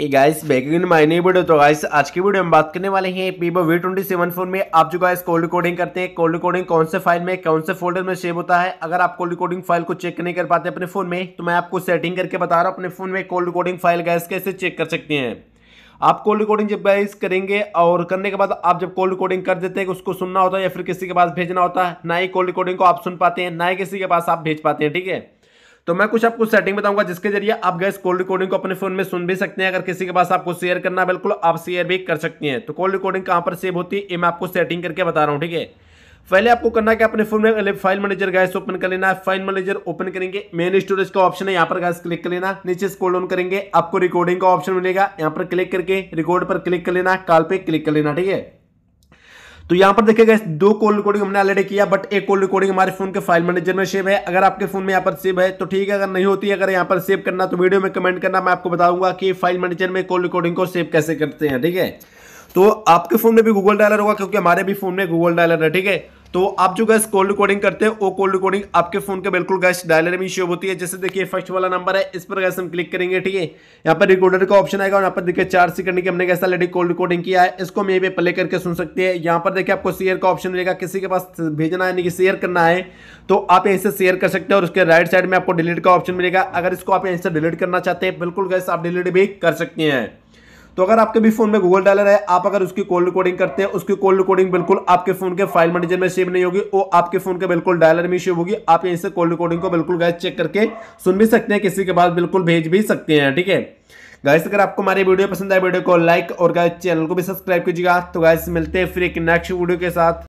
Guys back in video तो guys आज की वीडियो में बात करने वाले हैं Vivo V twenty seven phone में। आप जो गाइस कॉल रिकॉर्डिंग करते हैं कॉल रिकॉर्डिंग कौन से फ़ाइल में, कौन से फोल्डर में सेव होता है? अगर आप कॉल रिकॉर्डिंग फ़ाइल को चेक नहीं कर पाते अपने फ़ोन में तो मैं आपको सेटिंग करके बता रहा हूँ, अपने फ़ोन में कॉल रिकॉर्डिंग फ़ाइल गैस कैसे चेक कर सकते हैं। आप कॉल रिकॉर्डिंग जब गाइस करेंगे और करने के बाद आप जब कॉल रिकॉर्डिंग कर देते हैं, उसको सुनना होता है या फिर किसी के पास भेजना होता है, ना ही कॉल रिकॉर्डिंग को आप सुन पाते हैं, ना ही किसी के पास आप भेज पाते हैं, ठीक है? तो मैं कुछ आपको सेटिंग बताऊँगा, जिसके ज़रिए आप गैस कॉल रिकॉर्डिंग को अपने फ़ोन में सुन भी सकते हैं। अगर किसी के पास आपको शेयर करना बिल्कुल आप शेयर भी कर सकते हैं। तो कॉल रिकॉर्डिंग कहाँ पर सेव होती है, ये मैं आपको सेटिंग करके बता रहा हूँ, ठीक है? पहले आपको करना है कि अपने फ़ोन में फ़ाइल मैनेजर गैस ओपन कर लेना है। फ़ाइल मैनेजर ओपन करेंगे। मेन स्टोरेज का ऑप्शन है, यहाँ पर गैस क्लिक कर लेना। नीचे स्क्रॉल डाउन करेंगे, आपको रिकॉर्डिंग का ऑप्शन मिलेगा। यहाँ पर क्लिक करके रिकॉर्ड पर क्लिक कर लेना कॉल पे क्लिक कर लेना, ठीक है? तो यहाँ पर देखिएगा दो कॉल रिकॉर्डिंग हमने ऑलरेडी किया बट एक कॉल रिकॉर्डिंग हमारे फ़ोन के फ़ाइल मैनेजर में सेव है। अगर आपके फ़ोन में यहाँ पर सेव है तो ठीक है, अगर नहीं होती है अगर यहाँ पर सेव करना तो वीडियो में कमेंट करना, मैं आपको बताऊँगा कि फ़ाइल मैनेजर में कॉल रिकॉर्डिंग को सेव कैसे करते हैं, ठीक है? तो आपके फ़ोन में भी गूगल डायलर होगा, क्योंकि हमारे भी फ़ोन में गूगल डायलर है, ठीक है? तो आप जो गैस कॉल रिकॉर्डिंग करते हैं, वो कॉल रिकॉर्डिंग आपके फ़ोन के बिल्कुल गैस डायलर में शो होती है। जैसे देखिए फ़र्स्ट वाला नंबर है, इस पर गैस हम क्लिक करेंगे, ठीक है? यहाँ पर रिकॉर्डर का ऑप्शन आएगा और यहाँ पर देखिए, चार सेकंड की हमने कैसा ऑलरेडी कॉल रिकॉर्डिंग किया है। इसको हम यहीं पे प्ले करके सुन सकते हैं। यहाँ पर देखिए, आपको शेयर का ऑप्शन मिलेगा। किसी के पास भेजना है नहीं शेयर करना है तो आप यहीं से शेयर कर सकते हैं और उसके राइट साइड में आपको डिलीट का ऑप्शन मिलेगा। अगर इसको आप यहीं से डिलीट करना चाहते हैं, बिल्कुल गैस आप डिलीट भी कर सकते हैं। तो अगर आपके भी फ़ोन में गूगल डायलर है आप अगर उसकी कॉल रिकॉर्डिंग करते हैं, उसकी कॉल रिकॉर्डिंग बिल्कुल आपके फ़ोन के फ़ाइल मैनेजर में सेव नहीं होगी, वो आपके फ़ोन के बिल्कुल डायलर में सेव होगी। आप यहीं से कॉल रिकॉर्डिंग को बिल्कुल गैस चेक करके सुन भी सकते हैं, किसी के बाद बिल्कुल भेज भी सकते हैं, ठीक है? गाइस अगर आपको हमारी वीडियो पसंद आए, वीडियो को लाइक और गाइस चैनल को भी सब्सक्राइब कीजिएगा। तो गाइस मिलते हैं फिर एक नेक्स्ट वीडियो के साथ।